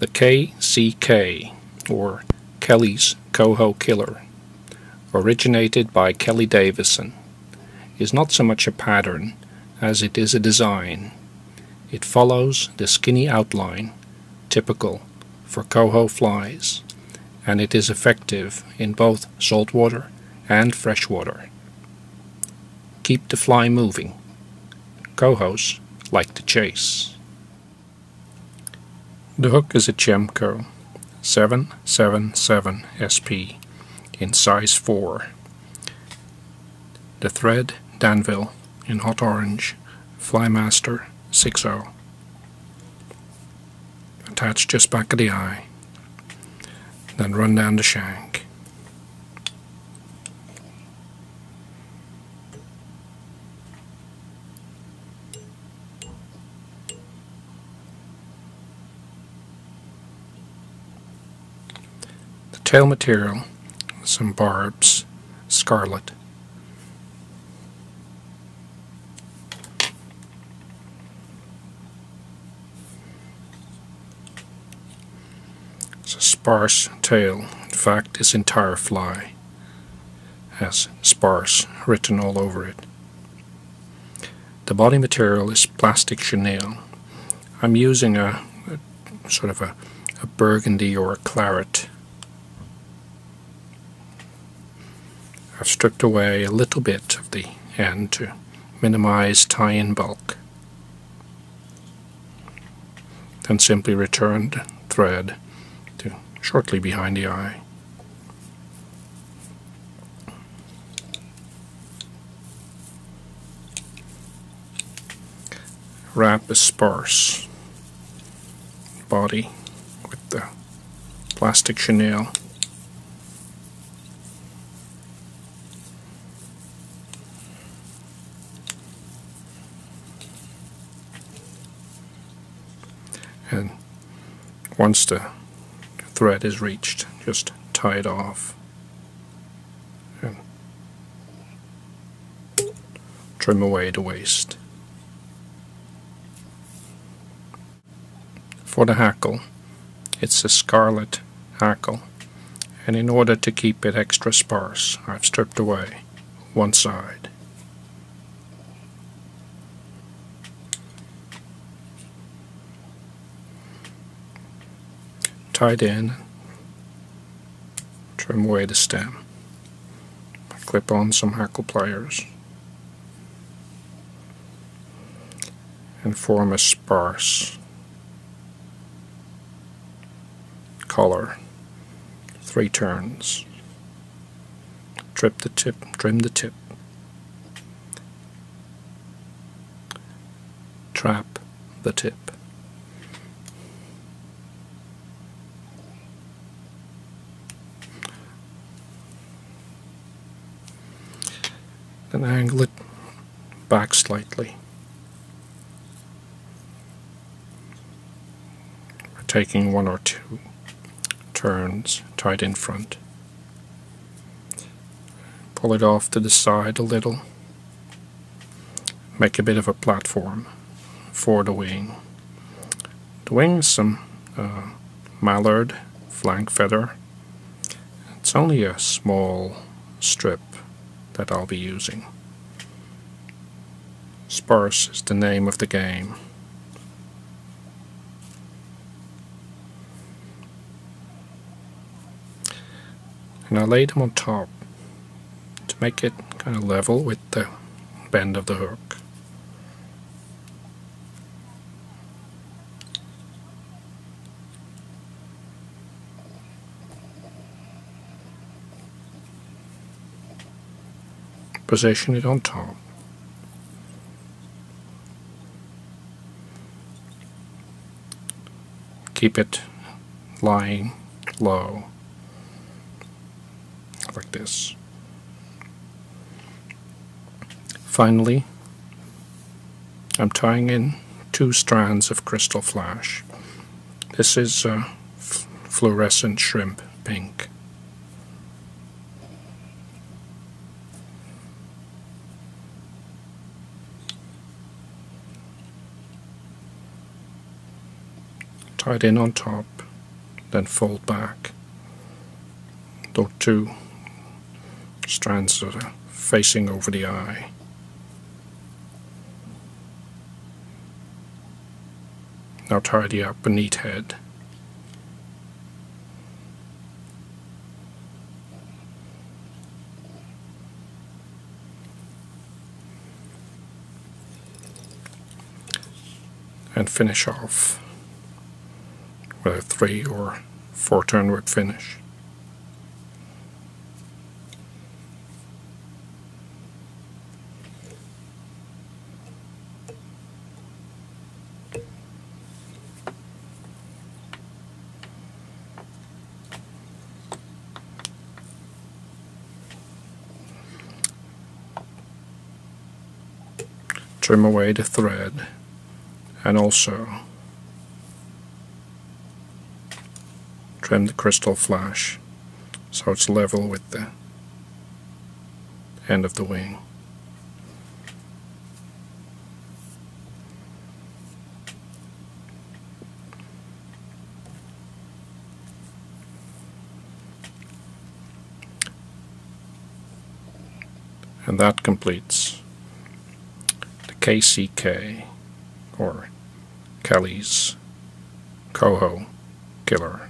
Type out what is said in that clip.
The KCK, or Kelly's Coho Killer, originated by Kelly Davison, is not so much a pattern as it is a design. It follows the skinny outline typical for coho flies, and it is effective in both saltwater and freshwater. Keep the fly moving. Cohos like to chase. The hook is a Tiemco 777 SP in size 4. The thread Danville in hot orange Flymaster 60. Attach just back of the eye. Then run down the shank. Tail material, some barbs, scarlet. It's a sparse tail. In fact, this entire fly has sparse written all over it. The body material is plastic chenille. I'm using a, a sort of a, a burgundy or a claret I've stripped away a little bit of the end to minimize tie-in bulk. Then simply returned thread to shortly behind the eye. Wrap a sparse body with the plastic chenille and once the thread is reached just tie it off and trim away the waste. For the hackle it's a scarlet hackle and in order to keep it extra sparse I've stripped away one side tied in. Trim away the stem. Clip on some hackle pliers. And form a sparse collar. Three turns. Trip the tip, trim the tip. Trap the tip. Then angle it back slightly. Taking one or two turns tight in front. Pull it off to the side a little. Make a bit of a platform for the wing. The wing is some uh, mallard flank feather. It's only a small strip that I'll be using. Sparse is the name of the game. And I lay them on top to make it kind of level with the bend of the hook. Position it on top. Keep it lying low, like this. Finally, I'm tying in two strands of Krystal Flash. This is uh, a fluorescent shrimp pink. Tied in on top then fold back. Those two strands that are facing over the eye. Now tidy up a neat head. and finish off with a three or four turn whip finish. Trim away the thread and also trim the Krystal Flash so it's level with the end of the wing. And that completes the KCK or Kelly's Coho Killer.